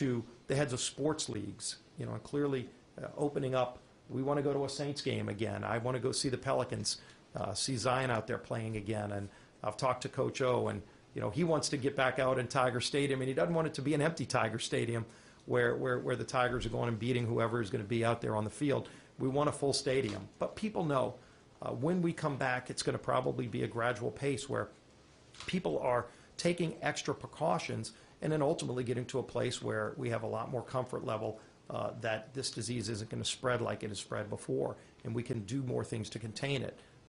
to the heads of sports leagues, you know, and clearly uh, opening up, we want to go to a Saints game again. I want to go see the Pelicans, uh, see Zion out there playing again. And I've talked to Coach O, and, you know, he wants to get back out in Tiger Stadium, and he doesn't want it to be an empty Tiger Stadium where, where, where the Tigers are going and beating whoever is going to be out there on the field. We want a full stadium. But people know uh, when we come back, it's going to probably be a gradual pace where people are taking extra precautions and then ultimately getting to a place where we have a lot more comfort level uh, that this disease isn't going to spread like it has spread before, and we can do more things to contain it.